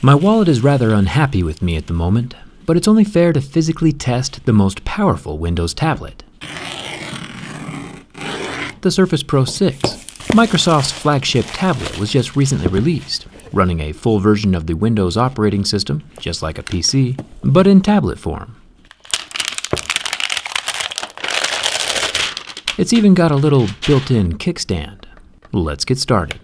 My wallet is rather unhappy with me at the moment, but it's only fair to physically test the most powerful Windows tablet. The Surface Pro 6. Microsoft's flagship tablet was just recently released, running a full version of the Windows operating system, just like a PC, but in tablet form. It's even got a little built-in kickstand. Let's get started.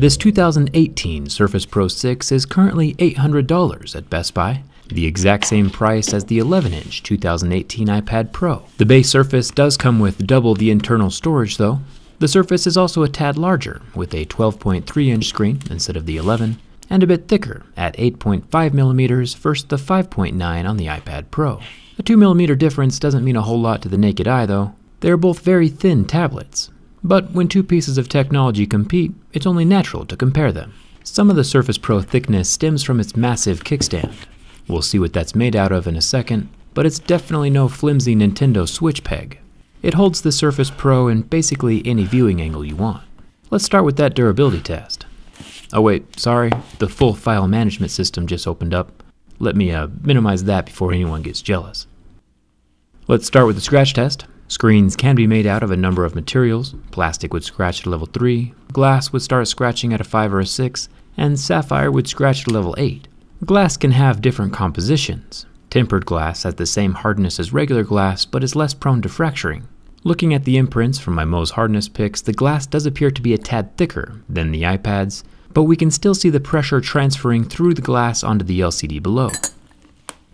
This 2018 Surface Pro 6 is currently $800 at Best Buy, the exact same price as the 11-inch 2018 iPad Pro. The base Surface does come with double the internal storage though. The Surface is also a tad larger, with a 12.3-inch screen instead of the 11, and a bit thicker at 8.5mm versus the 5.9 on the iPad Pro. A 2mm difference doesn't mean a whole lot to the naked eye though. They are both very thin tablets, but when two pieces of technology compete, it's only natural to compare them. Some of the Surface Pro thickness stems from its massive kickstand. We'll see what that's made out of in a second, but it's definitely no flimsy Nintendo Switch peg. It holds the Surface Pro in basically any viewing angle you want. Let's start with that durability test. Oh wait, sorry, the full file management system just opened up. Let me uh, minimize that before anyone gets jealous. Let's start with the scratch test. Screens can be made out of a number of materials. Plastic would scratch at level 3, glass would start scratching at a 5 or a 6, and sapphire would scratch at level 8. Glass can have different compositions. Tempered glass has the same hardness as regular glass, but is less prone to fracturing. Looking at the imprints from my Mohs hardness picks, the glass does appear to be a tad thicker than the iPads, but we can still see the pressure transferring through the glass onto the LCD below.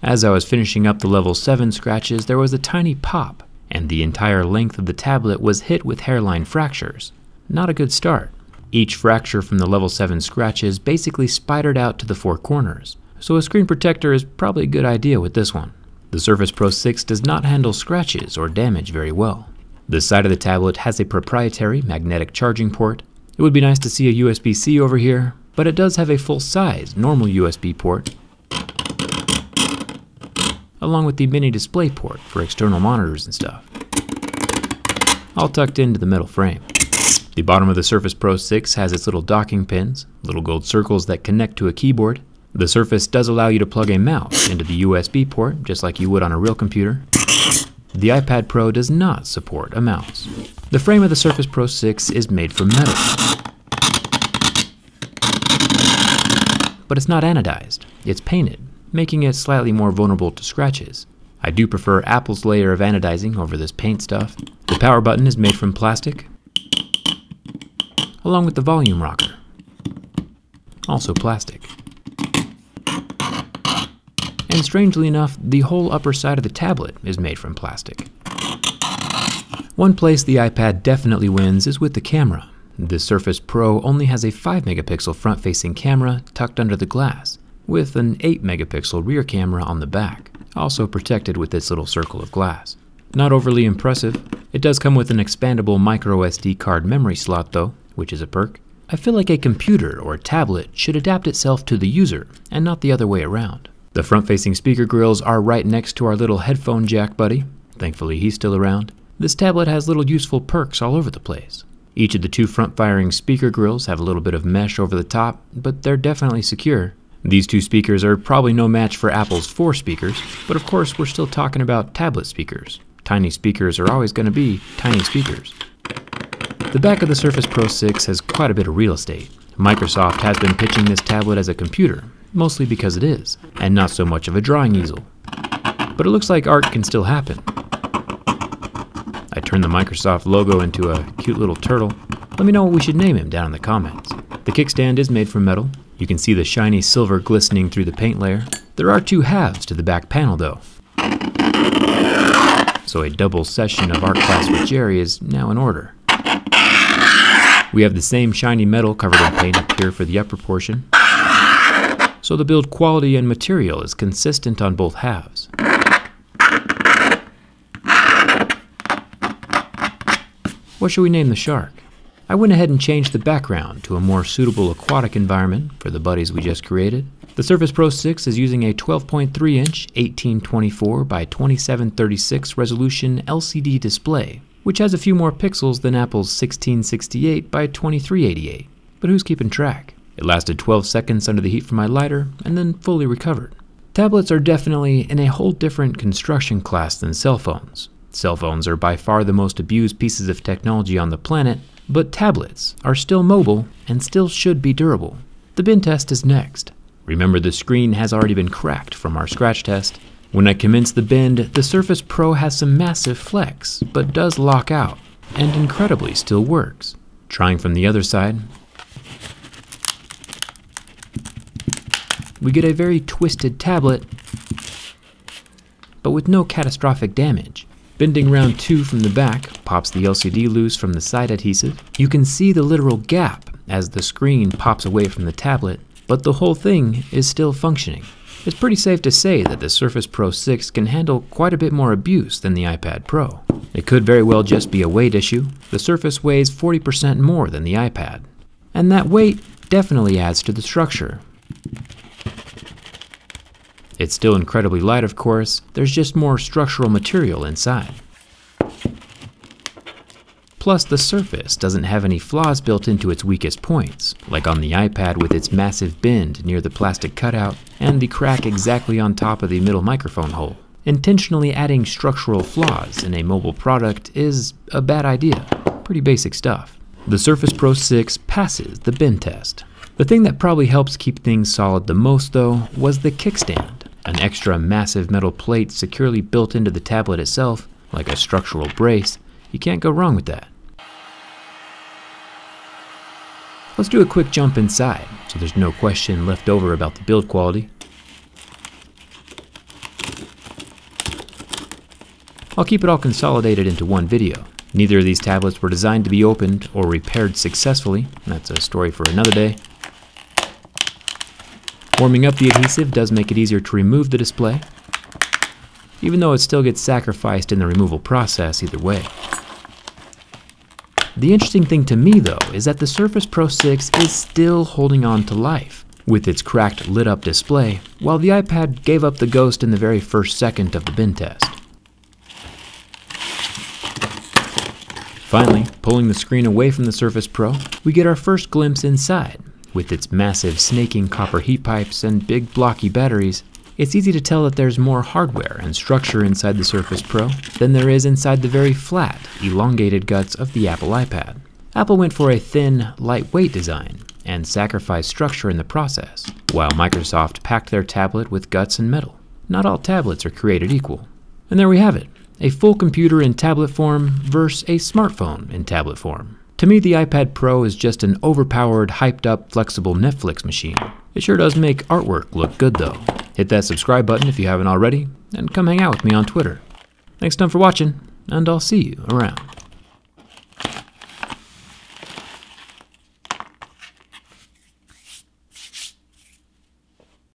As I was finishing up the level 7 scratches, there was a tiny pop, and the entire length of the tablet was hit with hairline fractures. Not a good start. Each fracture from the level 7 scratches basically spidered out to the four corners, so a screen protector is probably a good idea with this one. The Surface Pro 6 does not handle scratches or damage very well. The side of the tablet has a proprietary magnetic charging port. It would be nice to see a USB-C over here, but it does have a full-size normal USB port along with the mini display port for external monitors and stuff. All tucked into the metal frame. The bottom of the Surface Pro 6 has its little docking pins, little gold circles that connect to a keyboard. The Surface does allow you to plug a mouse into the USB port, just like you would on a real computer. The iPad Pro does not support a mouse. The frame of the Surface Pro 6 is made from metal. But it's not anodized, it's painted, making it slightly more vulnerable to scratches. I do prefer Apple's layer of anodizing over this paint stuff. The power button is made from plastic, along with the volume rocker, also plastic. And strangely enough, the whole upper side of the tablet is made from plastic. One place the iPad definitely wins is with the camera. The Surface Pro only has a 5 megapixel front facing camera tucked under the glass, with an 8 megapixel rear camera on the back, also protected with this little circle of glass. Not overly impressive. It does come with an expandable microSD card memory slot though, which is a perk. I feel like a computer or a tablet should adapt itself to the user and not the other way around. The front-facing speaker grills are right next to our little headphone jack buddy. Thankfully he's still around. This tablet has little useful perks all over the place. Each of the two front-firing speaker grills have a little bit of mesh over the top, but they're definitely secure. These two speakers are probably no match for Apple's four speakers, but of course we're still talking about tablet speakers. Tiny speakers are always going to be tiny speakers. The back of the Surface Pro 6 has quite a bit of real estate. Microsoft has been pitching this tablet as a computer, mostly because it is, and not so much of a drawing easel. But it looks like art can still happen. I turned the Microsoft logo into a cute little turtle. Let me know what we should name him down in the comments. The kickstand is made from metal, you can see the shiny silver glistening through the paint layer. There are two halves to the back panel though. So a double session of art class with Jerry is now in order. We have the same shiny metal covered in paint up here for the upper portion. So the build quality and material is consistent on both halves. What should we name the shark? I went ahead and changed the background to a more suitable aquatic environment for the buddies we just created. The Surface Pro 6 is using a 12.3 inch 1824 by 2736 resolution LCD display. which has a few more pixels than Apple's 1668 by 2388. But who's keeping track? It lasted 12 seconds under the heat from my lighter and then fully recovered. Tablets are definitely in a whole different construction class than cell phones. Cell phones are by far the most abused pieces of technology on the planet, but tablets are still mobile and still should be durable. The bend test is next. Remember the screen has already been cracked from our scratch test. When I commence the bend, the Surface Pro has some massive flex, but does lock out, and incredibly still works. Trying from the other side, we get a very twisted tablet, but with no catastrophic damage. Bending round 2 from the back pops the LCD loose from the side adhesive. You can see the literal gap as the screen pops away from the tablet, but the whole thing is still functioning. It's pretty safe to say that the Surface Pro 6 can handle quite a bit more abuse than the iPad Pro. It could very well just be a weight issue. The Surface weighs 40% more than the iPad. And that weight definitely adds to the structure. It's still incredibly light, of course, there's just more structural material inside. Plus, the Surface doesn't have any flaws built into its weakest points, like on the iPad with its massive bend near the plastic cutout and the crack exactly on top of the middle microphone hole. Intentionally adding structural flaws in a mobile product is a bad idea. Pretty basic stuff. The Surface Pro 6 passes the bend test. The thing that probably helps keep things solid the most, though, was the kickstand. An extra massive metal plate securely built into the tablet itself, like a structural brace. You can't go wrong with that. Let's do a quick jump inside, so there's no question left over about the build quality. I'll keep it all consolidated into one video. Neither of these tablets were designed to be opened or repaired successfully. That's a story for another day. Warming up the adhesive does make it easier to remove the display, even though it still gets sacrificed in the removal process either way. The interesting thing to me though is that the Surface Pro 6 is still holding on to life with its cracked lit up display, while the iPad gave up the ghost in the very first second of the bend test. Finally, pulling the screen away from the Surface Pro, we get our first glimpse inside, with its massive snaking copper heat pipes and big blocky batteries, it's easy to tell that there's more hardware and structure inside the Surface Pro than there is inside the very flat, elongated guts of the Apple iPad. Apple went for a thin, lightweight design and sacrificed structure in the process, while Microsoft packed their tablet with guts and metal. Not all tablets are created equal. And there we have it a full computer in tablet form versus a smartphone in tablet form. To me, the iPad Pro is just an overpowered, hyped up, flexible Netflix machine. It sure does make artwork look good though. Hit that subscribe button if you haven't already, and come hang out with me on Twitter. Thanks ton for watching, and I'll see you around.